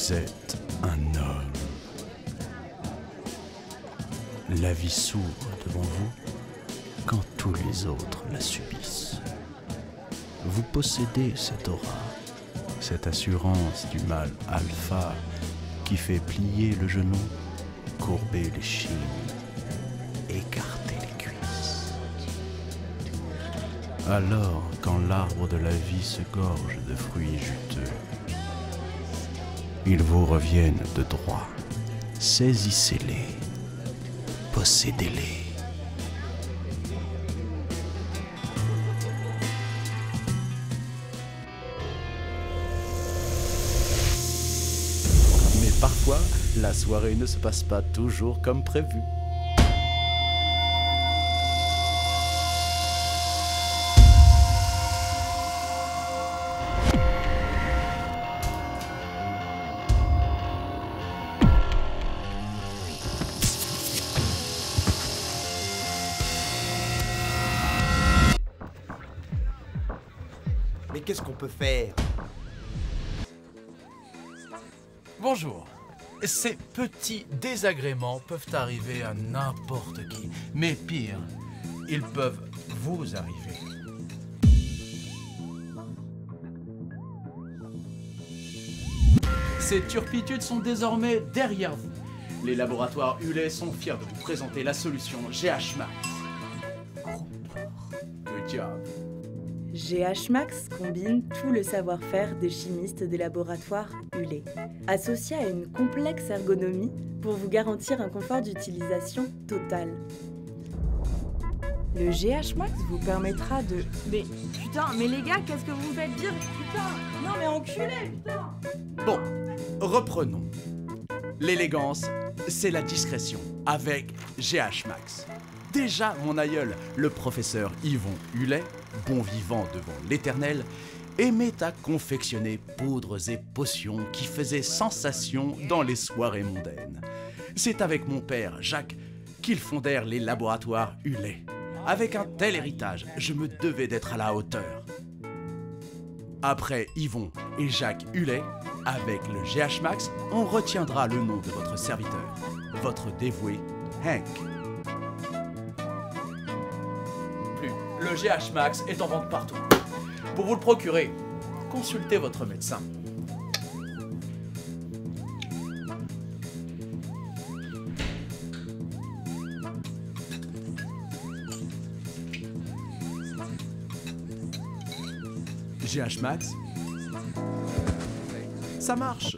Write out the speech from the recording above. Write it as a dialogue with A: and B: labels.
A: Vous êtes un homme. La vie s'ouvre devant vous quand tous les autres la subissent. Vous possédez cette aura, cette assurance du mal alpha qui fait plier le genou, courber les chines, écarter les cuisses. Alors, quand l'arbre de la vie se gorge de fruits juteux, ils vous reviennent de droit. Saisissez-les, possédez-les. Mais parfois, la soirée ne se passe pas toujours comme prévu.
B: Mais qu'est-ce qu'on peut faire?
C: Bonjour. Ces petits désagréments peuvent arriver à n'importe qui. Mais pire, ils peuvent vous arriver. Ces turpitudes sont désormais derrière vous. Les laboratoires Hulet sont fiers de vous présenter la solution GH Max. Good job.
D: GH Max combine tout le savoir-faire des chimistes des laboratoires Hulé, associé à une complexe ergonomie pour vous garantir un confort d'utilisation total. Le GH Max vous permettra de...
E: Mais putain, mais les gars, qu'est-ce que vous faites dire? Putain Non mais enculé, putain
C: Bon, reprenons. L'élégance, c'est la discrétion avec GH Max. Déjà, mon aïeul, le professeur Yvon Hullet, bon vivant devant l'éternel, aimait à confectionner poudres et potions qui faisaient sensation dans les soirées mondaines. C'est avec mon père, Jacques, qu'ils fondèrent les laboratoires Hullet. Avec un tel héritage, je me devais d'être à la hauteur. Après Yvon et Jacques Hullet, avec le GH Max, on retiendra le nom de votre serviteur, votre dévoué Hank. Le GH Max est en vente partout. Pour vous le procurer, consultez votre médecin. GH Max Ça marche